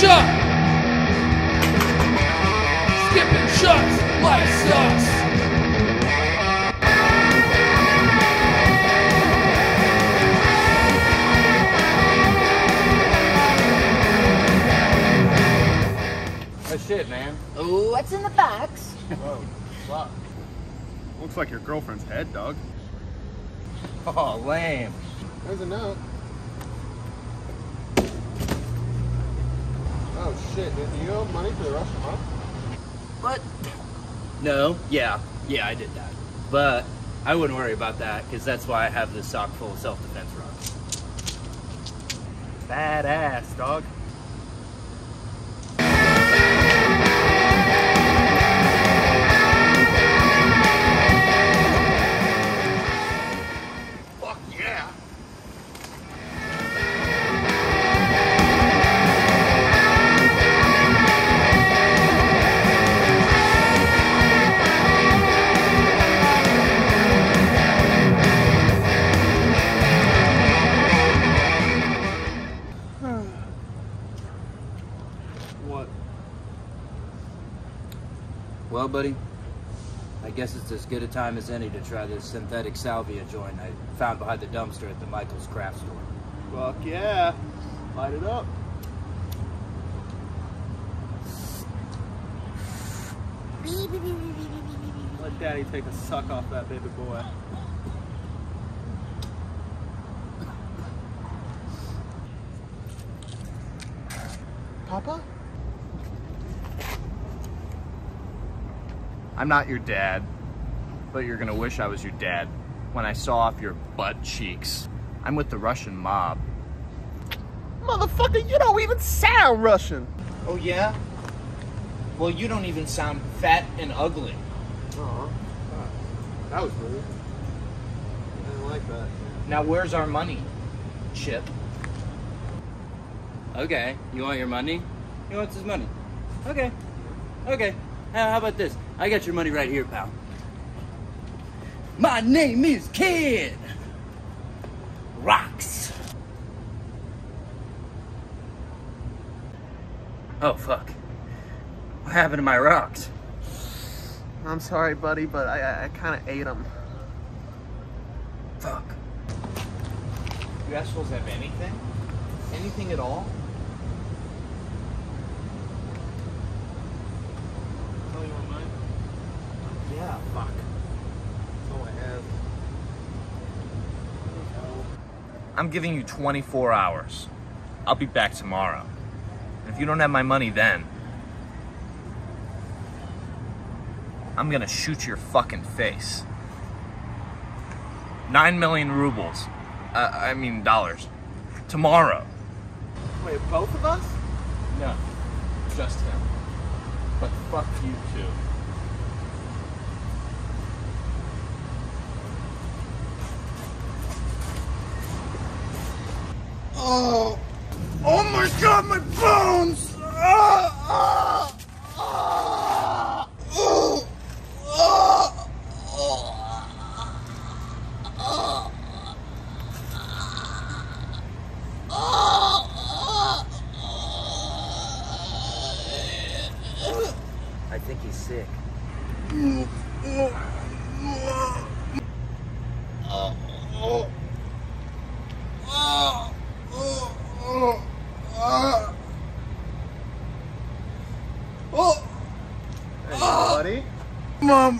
shot. Skip and Chuck's, life sucks. Oh shit, man. What's in the box? Whoa, fuck. Looks like your girlfriend's head, dog. Oh, lame. There's a note. Oh shit, dude. Do you owe money for the Russian mob? What? No, yeah, yeah, I did that. But I wouldn't worry about that because that's why I have this sock full of self-defense rounds. Badass, dog. Well, buddy, I guess it's as good a time as any to try this synthetic salvia joint I found behind the dumpster at the Michael's craft store. Fuck yeah. Light it up. Let daddy take a suck off that baby boy. Papa? I'm not your dad, but you're gonna wish I was your dad when I saw off your butt cheeks. I'm with the Russian mob. Motherfucker, you don't even sound Russian. Oh, yeah? Well, you don't even sound fat and ugly. Aw, that was rude. I didn't like that. Now, where's our money, Chip? Okay, you want your money? He wants his money. Okay, okay. How how about this? I got your money right here, pal. My name is Kid. Rocks. Oh, fuck. What happened to my rocks? I'm sorry, buddy, but I, I, I kind of ate them. Fuck. You assholes have anything? Anything at all? Oh, you want mine? Yeah, fuck. That's all I have. I'm giving you 24 hours. I'll be back tomorrow. And if you don't have my money then, I'm gonna shoot your fucking face. Nine million rubles. Uh, I mean, dollars. Tomorrow. Wait, both of us? No, just him. But fuck you too. Oh, oh my god, my bones! Ah, ah, ah, oh, oh, I think he's sick. Hey, buddy. Mom.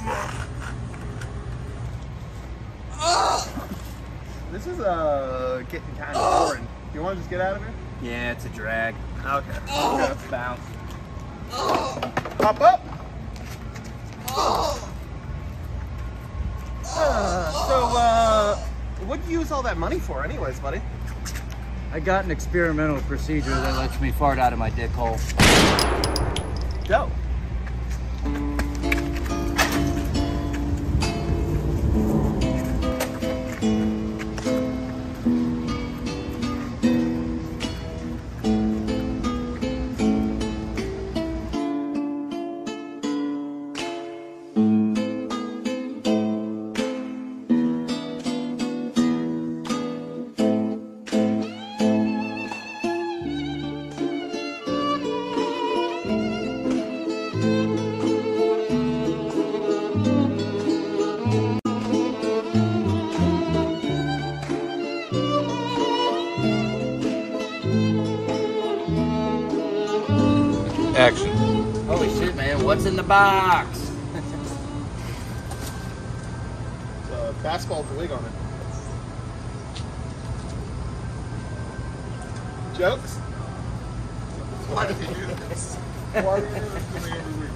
This is uh getting kind of boring. Do you want to just get out of here? Yeah, it's a drag. Okay. Okay. Bounce. Pop up. Uh, so, uh, what do you use all that money for, anyways, buddy? I got an experimental procedure that lets me fart out of my dick hole. Dope. Action. Holy shit, man! What's in the box? Uh, basketball with the wig on it. Jokes? Why do you do this? Why do you do this to me every week?